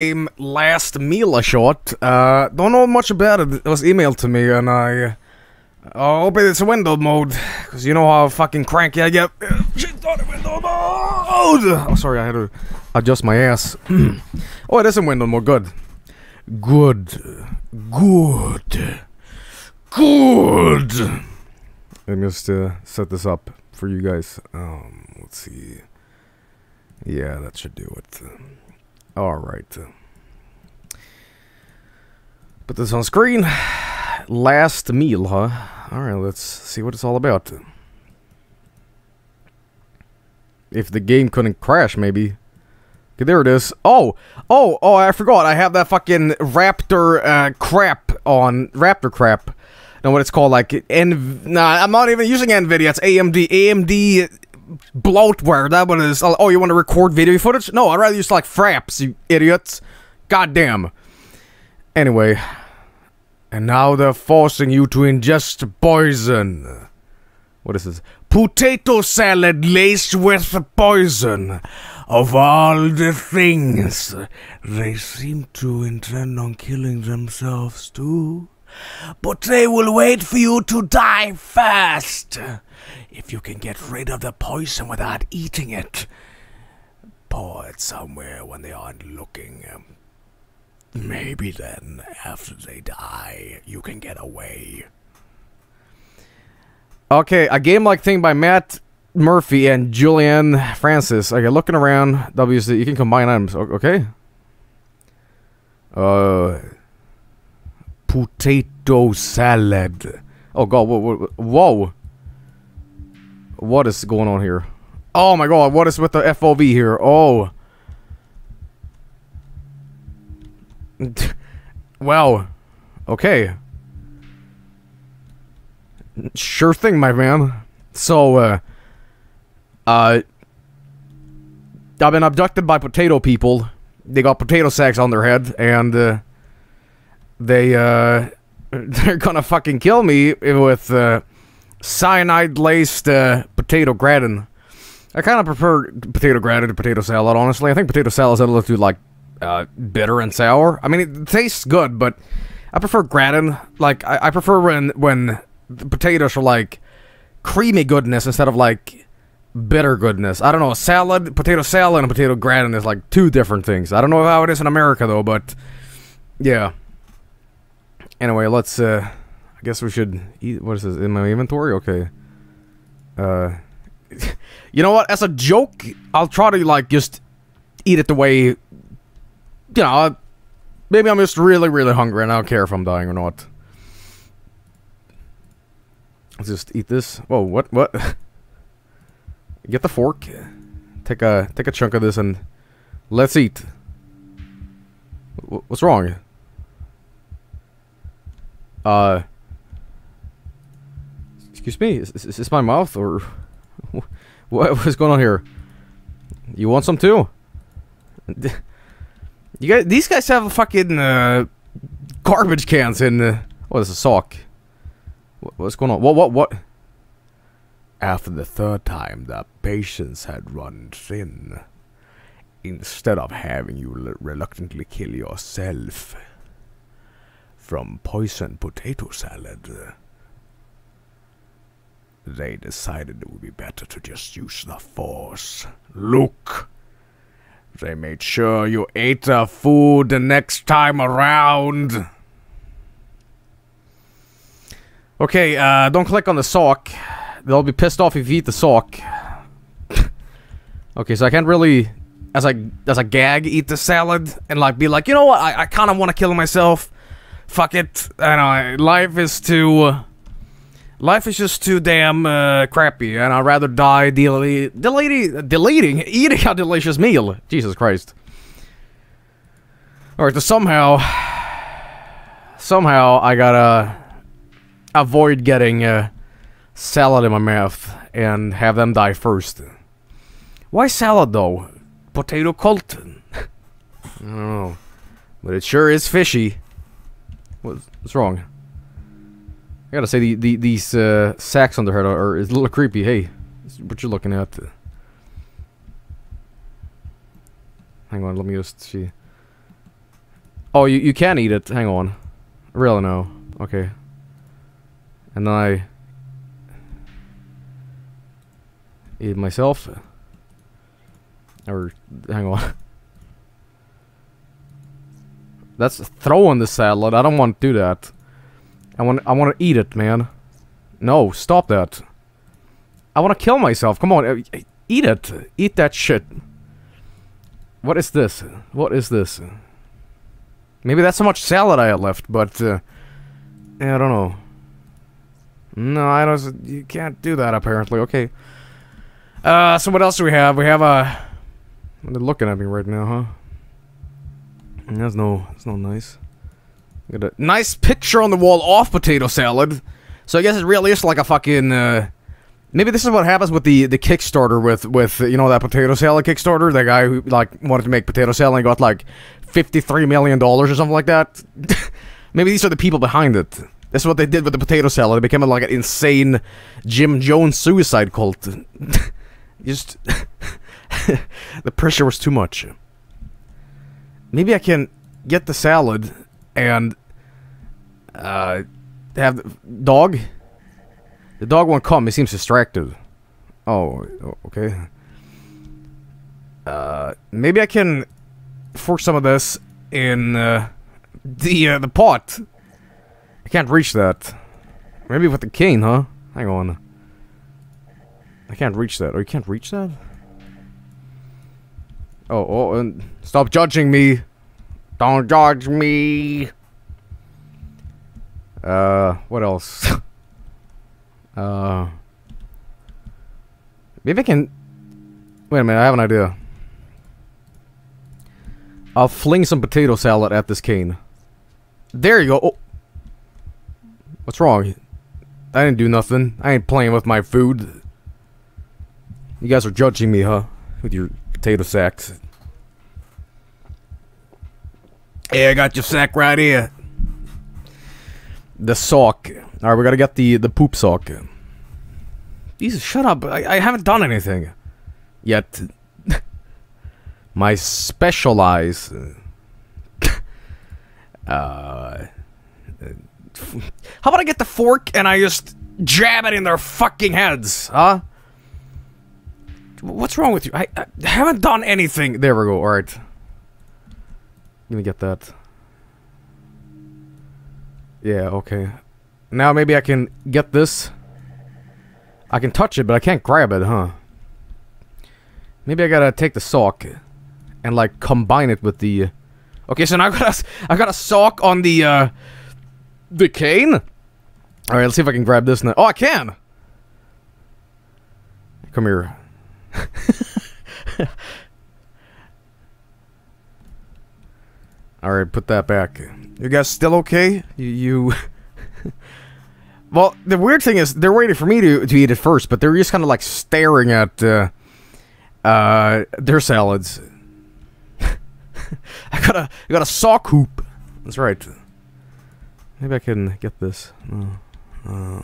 game last meal a shot. Uh, don't know much about it. It was emailed to me, and I. Uh, I hope it's a window mode, because you know how fucking cranky I get. Shit on window mode! Oh, sorry, I had to adjust my ass. oh, it is in window mode. Good. Good. Good. Good. Let me just uh, set this up for you guys. Um, let's see. Yeah, that should do it. Alright. Put this on screen. Last meal, huh? Alright, let's see what it's all about. If the game couldn't crash, maybe. Okay, there it is. Oh! Oh! Oh, I forgot. I have that fucking Raptr uh, crap on. Raptr crap. Know what it's called? Like, N. Nah, I'm not even using NVIDIA. It's AMD. AMD bloatware. That one is. Oh, oh you want to record video footage? No, I'd rather use like Fraps, you idiots. Goddamn. Anyway. And now they're forcing you to ingest poison. What is this? Potato salad laced with poison. Of all the things, they seem to intend on killing themselves too. But they will wait for you to die first. If you can get rid of the poison without eating it, pour it somewhere when they aren't looking. Maybe then, after they die, you can get away. Okay, a game-like thing by Matt Murphy and Julian Francis. Okay, looking around, W's, you can combine items, okay? Uh, potato salad. Oh god, whoa, whoa. What is going on here? Oh my god, what is with the FOV here? Oh. well, okay. Sure thing, my man. So, uh, uh, I've been abducted by potato people. They got potato sacks on their head, and, uh, they, uh, they're gonna fucking kill me with, uh, cyanide-laced, uh, potato gratin. I kind of prefer potato gratin to potato salad, honestly. I think potato salad is a little too, like, uh, bitter and sour. I mean, it tastes good, but I prefer gratin. Like, I, I prefer when, when the potatoes are, like, creamy goodness instead of, like, bitter goodness. I don't know, salad, potato salad and potato gratin is, like, two different things. I don't know how it is in America, though, but, yeah. Anyway, let's, uh, I guess we should eat, what is this, in my inventory? Okay. Uh, you know what, as a joke, I'll try to, like, just eat it the way, you know, maybe I'm just really, really hungry and I don't care if I'm dying or not. Let's just eat this. Whoa, what, what? Get the fork. Take a, take a chunk of this and let's eat. What's wrong? Uh... Excuse me, is, is, this my mouth or what was going on here? You want some too? You guys, these guys have fucking uh, garbage cans in. Uh, what is a sock? What, what's going on? What? What? What? After the third time, the patience had run thin. Instead of having you reluctantly kill yourself from poisoned potato salad. They decided it would be better to just use the force. Look! They made sure you ate the food the next time around. Okay, uh, don't click on the sock. They'll be pissed off if you eat the sock. okay, so I can't really, as a as a gag, eat the salad and like be like, you know what? I, I kind of want to kill myself. Fuck it. I know life is too. Life is just too damn uh, crappy, and I'd rather die deleting, deleting, deleting, eating a delicious meal. Jesus Christ. Alright, so somehow, somehow I gotta avoid getting uh, salad in my mouth and have them die first. Why salad though? Potato cult? I don't know. But it sure is fishy. What's, what's wrong? I gotta say, the, the these uh, sacks on their head are, are a little creepy. Hey, what you're looking at? Hang on, let me just see. Oh, you, you can eat it. Hang on. Really, no. Okay. And then I... Eat myself. Or, hang on. That's throwing the salad. I don't want to do that. I want I want to eat it, man. No, stop that. I want to kill myself. Come on, eat it. Eat that shit. What is this? What is this? Maybe that's how much salad I had left, but uh, I don't know. No, I don't. You can't do that apparently. Okay. Uh, so what else do we have? We have a. Uh, they're looking at me right now, huh? That's no, that's no nice. Got a nice picture on the wall off potato salad. So I guess it really is like a fucking. Uh, maybe this is what happens with the the Kickstarter with with you know that potato salad Kickstarter. That guy who like wanted to make potato salad and got like fifty three million dollars or something like that. maybe these are the people behind it. That's what they did with the potato salad. It became like an insane Jim Jones suicide cult. Just the pressure was too much. Maybe I can get the salad and uh, have the dog. The dog won't come. He seems distracted. Oh, okay. Uh, maybe I can fork some of this in uh, the uh, the pot. I can't reach that. Maybe with the cane, huh? Hang on. I can't reach that. Oh, you can't reach that? Oh, oh, and stop judging me. Don't judge me. Uh, what else? uh, maybe I can. Wait a minute, I have an idea. I'll fling some potato salad at this cane. There you go. Oh. What's wrong? I didn't do nothing. I ain't playing with my food. You guys are judging me, huh? With your potato sacks. Hey, I got your sack right here. The sock. Alright, we gotta get the, the poop sock. Jesus, shut up. I, I haven't done anything. Yet. My specialize. uh. How about I get the fork and I just jab it in their fucking heads, huh? What's wrong with you? I, I haven't done anything. There we go. All right. Let me get that. Yeah, okay. Now maybe I can get this. I can touch it, but I can't grab it, huh? Maybe I gotta take the sock and like combine it with the. Okay, so now I got a, I got a sock on the uh, the cane. All right, let's see if I can grab this now. Oh, I can. Come here. All right, put that back. You guys still okay? You. you well, the weird thing is they're waiting for me to to eat it first, but they're just kind of like staring at uh, uh, their salads. I got a I got a sock hoop. That's right. Maybe I can get this. Uh,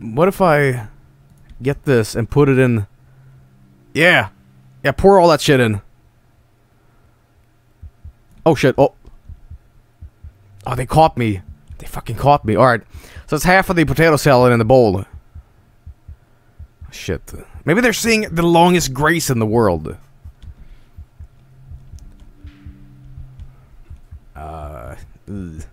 what if I get this and put it in? Yeah, yeah. Pour all that shit in. Oh shit. Oh. Oh, they caught me. They fucking caught me. Alright. So it's half of the potato salad in the bowl. Shit. Maybe they're seeing the longest grace in the world. Uh. Ugh.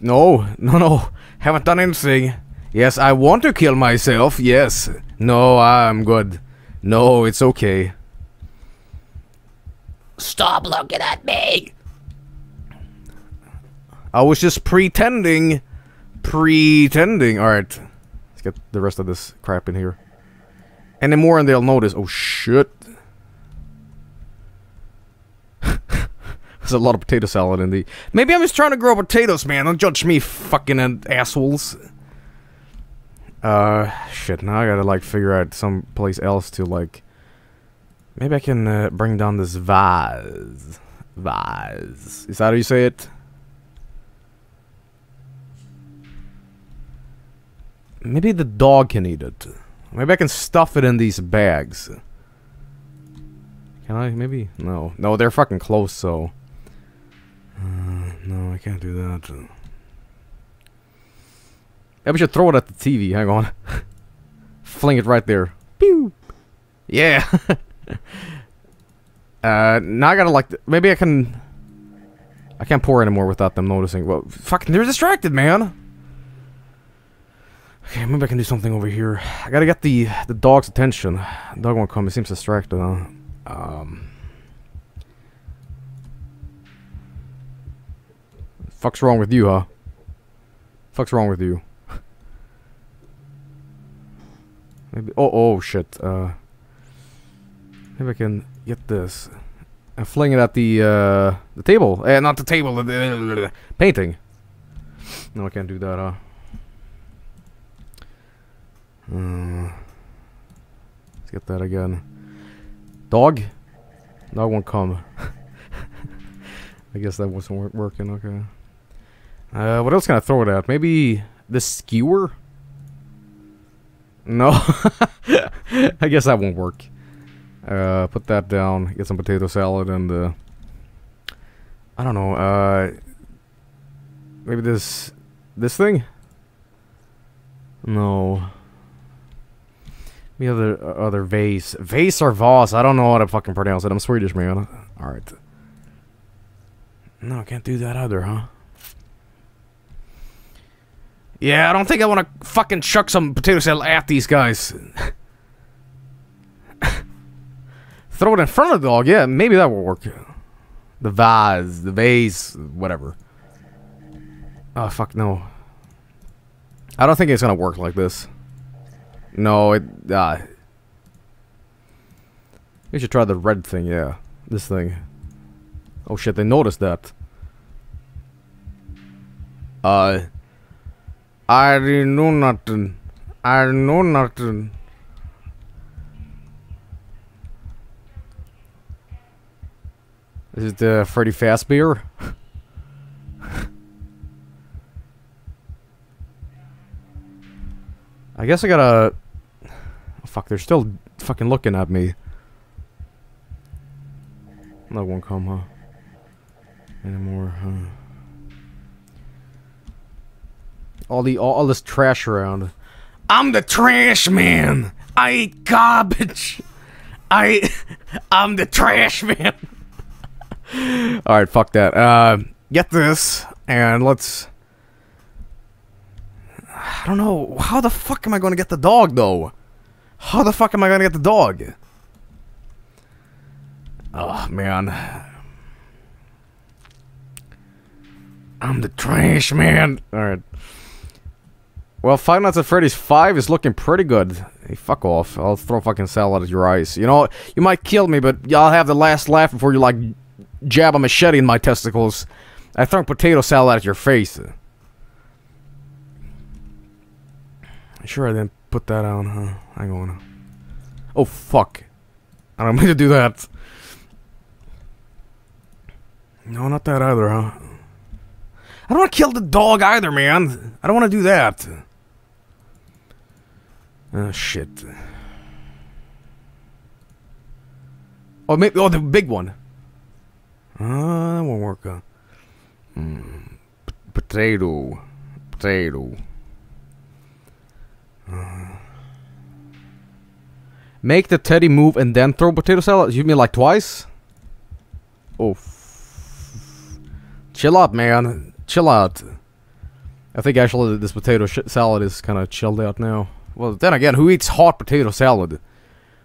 No, no, no. Haven't done anything. Yes, I want to kill myself. Yes. No, I'm good. No, it's okay. Stop looking at me! I was just pretending. Pretending. Alright. Let's get the rest of this crap in here. Any more and they'll notice. Oh, shit. There's a lot of potato salad in the... Maybe I'm just trying to grow potatoes, man. Don't judge me, fucking assholes. Uh, shit. Now I gotta, like, figure out some place else to, like... Maybe I can uh, bring down this vase. Vase. Is that how you say it? Maybe the dog can eat it. Maybe I can stuff it in these bags. Can I? Maybe? No. No, they're fucking close, so... Uh, no, I can't do that. Yeah, we should throw it at the TV. Hang on. Fling it right there. Pew! Yeah! uh, now I gotta like... Maybe I can... I can't pour anymore without them noticing. Well, fucking, they're distracted, man! Okay, maybe I can do something over here. I gotta get the the dog's attention. The dog won't come. He seems distracted. Huh? Um. Fuck's wrong with you, huh? Fuck's wrong with you? maybe. Oh, oh shit. Uh. Maybe I can get this and fling it at the uh the table. Eh, not the table. The, the, the painting. No, I can't do that, huh? Uh, let's get that again. Dog? Dog won't come. I guess that wasn't wor working, okay. Uh, what else can I throw it at? Maybe the skewer? No. I guess that won't work. Uh, put that down, get some potato salad, and, uh... I don't know, uh... Maybe this... This thing? No. The other uh, other vase, vase or vase. I don't know how to fucking pronounce it. I'm Swedish, man. All right. No, I can't do that either, huh? Yeah, I don't think I want to fucking chuck some potato salad at these guys. Throw it in front of the dog. Yeah, maybe that will work. The vase, the vase, whatever. Oh, fuck, no. I don't think it's gonna work like this. No, it, uh... We should try the red thing, yeah. This thing. Oh shit, they noticed that. Uh... I know nothing. I know nothing. Is it uh, the Freddy Fazbear? I guess I gotta... Oh, fuck, they're still fucking looking at me. That won't come, huh? Anymore, huh? All the all, all this trash around. I'm the trash man. I eat garbage. I I'm the trash man. all right, fuck that. Uh, get this and let's. I don't know. How the fuck am I to get the dog though? How the fuck am I to get the dog? Oh man. I'm the trash man. Alright. Well, Five Nights at Freddy's 5 is looking pretty good. Hey, fuck off. I'll throw fucking salad at your eyes. You know, you might kill me, but y'all have the last laugh before you, like, jab a machete in my testicles. I throw potato salad at your face. Sure I didn't put that on, huh? Hang on. Oh, fuck. I don't mean to do that. No, not that either, huh? I don't want to kill the dog either, man. I don't want to do that. Oh, shit. Oh, maybe, oh, the big one. Uh, that won't work, huh? Mm, potato. Potato. Uh. Make the teddy move and then throw potato salad? You mean like twice? Oh. Chill out, man. Chill out. I think actually this potato salad is kind of chilled out now. Well, then again, who eats hot potato salad?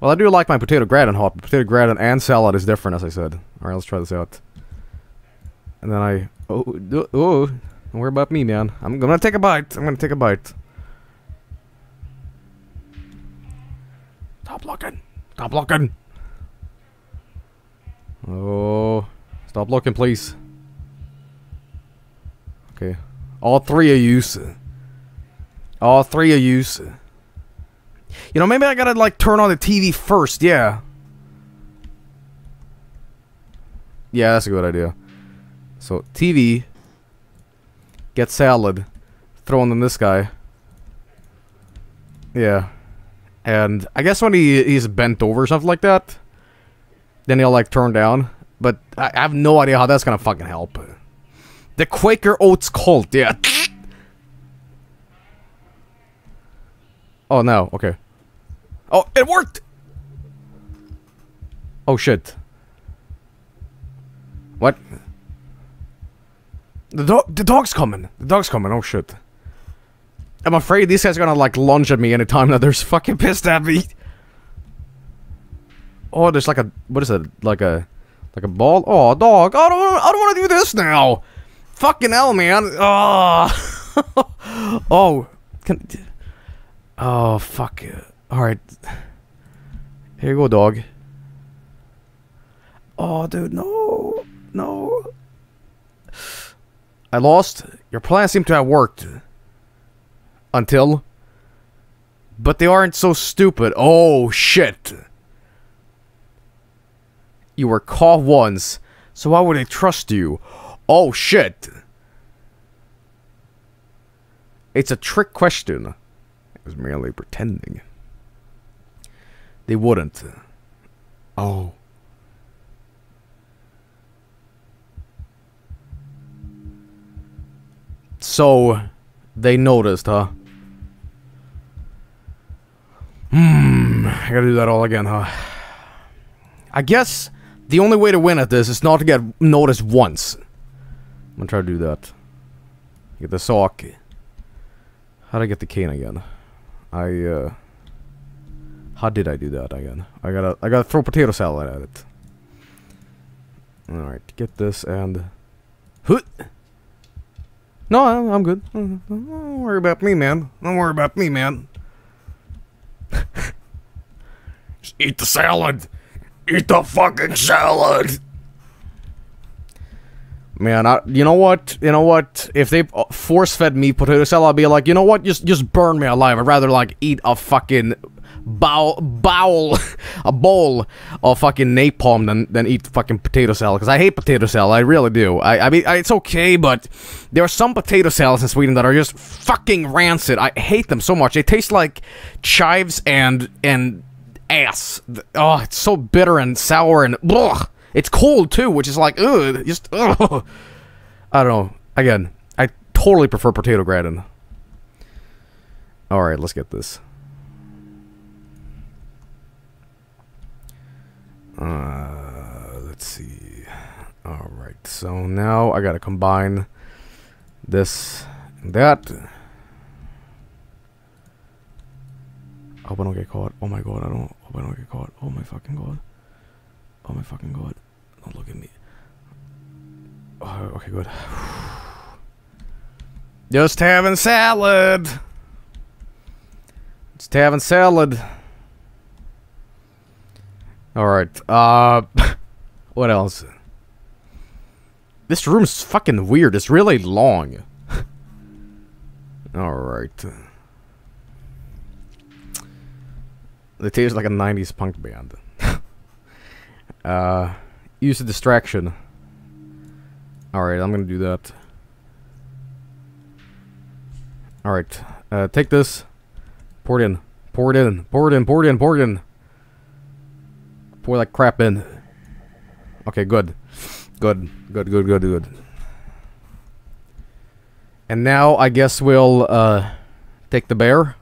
Well, I do like my potato gratin hot, but potato gratin and salad is different, as I said. Alright, let's try this out. And then I... Oh, oh, don't worry about me, man. I'm gonna take a bite. I'm gonna take a bite. Stop looking. Stop looking. Oh. Stop looking, please. Okay. All three of you. All three of you. You know, maybe I gotta, like, turn on the TV first. Yeah. Yeah, that's a good idea. So, TV. Get salad. Throw in this guy. Yeah. And I guess when he he's bent over or something like that, then he'll like turn down. But I, I have no idea how that's gonna fucking help. The Quaker Oats cult, yeah. oh no, okay. Oh, it worked! Oh shit. What? The dog, the dog's coming. The dog's coming. Oh shit. I'm afraid these guys are gonna like lunge at me anytime that they're fucking pissed at me. Oh, there's like a what is it? Like a like a ball? Oh, dog! I don't I don't want to do this now. Fucking hell, man! Oh, oh, can, oh fuck. All right, here you go, dog. Oh, dude, no, no. I lost. Your plan seemed to have worked. Until. But they aren't so stupid. Oh, shit. You were caught once, so why would they trust you? Oh, shit. It's a trick question. I was merely pretending. They wouldn't. Oh. So, they noticed, huh? Hmm, I gotta do that all again, huh? I guess the only way to win at this is not to get noticed once. I'm gonna try to do that. Get the sock. How'd I get the cane again? I, uh... How did I do that again? I gotta, I gotta throw potato salad at it. Alright, get this and... Hoot! No, I'm, good. Don't worry about me, man. Don't worry about me, man. Just eat the salad. Eat the fucking salad. Man, I, you know what? You know what? If they uh, force fed me potato salad, I'd be like, you know what? Just just burn me alive. I'd rather like eat a fucking bowl, bowl, a bowl of fucking napalm than than eat fucking potato salad. Because I hate potato salad. I really do. I I mean, I, it's okay, but there are some potato salads in Sweden that are just fucking rancid. I hate them so much. They taste like chives and and ass. Oh, it's so bitter and sour and ugh. It's cold too, which is like ugh, just ugh. I don't know. Again, I totally prefer potato gratin. All right, let's get this. Uh, let's see. All right, so now I gotta combine this and that. I Hope I don't get caught. Oh my god, I don't. Hope I don't get caught. Oh my fucking god. Oh my fucking god. Don't look at me. Oh, okay, good. Just having salad. Just having salad. Alright, uh... what else? This room's fucking weird. It's really long. Alright. They taste like a 90s punk band. uh, use a distraction. Alright, I'm gonna do that. Alright, uh, take this. Pour it in. Pour it in. Pour it in. Pour it in. Pour it in. Pour that crap in. Okay, good. Good. Good, good, good, good. And now, I guess we'll, uh, take the bear.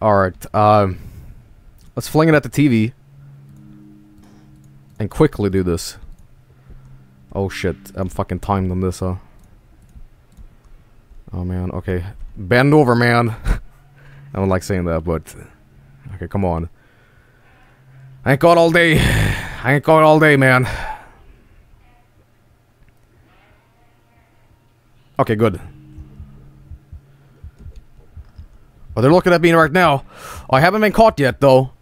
Alright, um... Let's fling it at the TV. And quickly do this. Oh shit, I'm fucking timed on this, huh? Oh man, okay. Bend over, man. I don't like saying that, but... Okay, come on. I ain't got all day. I ain't got all day, man. Okay, good. Oh, they're looking at me right now. Oh, I haven't been caught yet, though.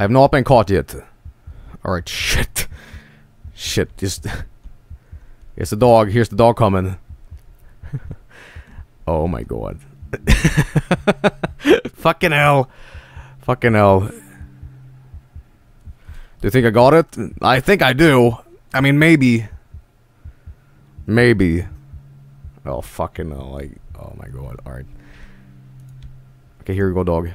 I have not been caught yet. Alright, shit. Shit, just... Here's the dog. Here's the dog coming. oh my god. Fucking hell. Fucking hell. Do you think I got it? I think I do. I mean, maybe. Maybe. Oh, fucking hell. Like, oh my god. Alright. Okay, here we go, dog.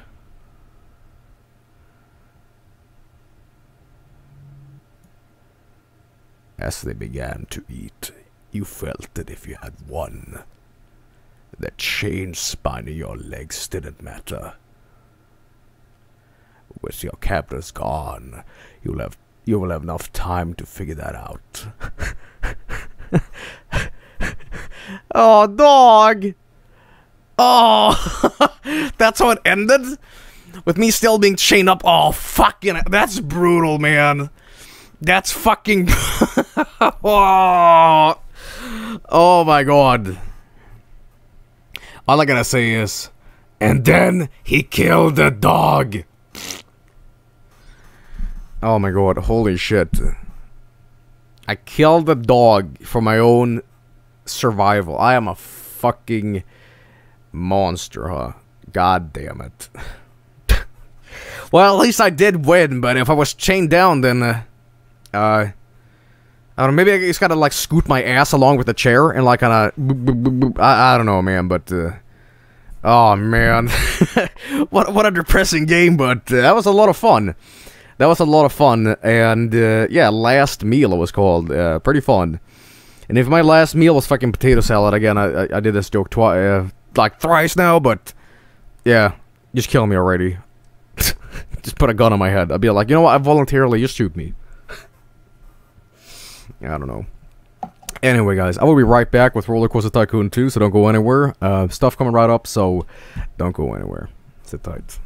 As they began to eat, you felt that if you had won, that chain spine in your legs didn't matter. With your captors gone, you'll have you will have enough time to figure that out. oh, dog! Oh, that's how it ended? With me still being chained up? Oh, fucking, that's brutal, man. That's fucking. oh. oh my god. All I gotta say is, and then he killed the dog. Oh my god, holy shit. I killed the dog for my own survival. I am a fucking monster, huh? God damn it. well, at least I did win, but if I was chained down, then, uh, uh, I don't know, maybe I just gotta, like, scoot my ass along with the chair and, like, kinda, I, I don't know, man, but, uh, oh, man. what, what a depressing game, but uh, that was a lot of fun that was a lot of fun. And uh, yeah, last meal it was called. Uh, pretty fun. And if my last meal was fucking potato salad again, I I, I did this joke twice, uh, like thrice now. But yeah, just kill me already. just put a gun on my head. I'd be like, you know what? I voluntarily just shoot me. I don't know. Anyway, guys, I will be right back with Roller Coaster Tycoon 2, so don't go anywhere. Uh, stuff coming right up, so don't go anywhere. Sit tight.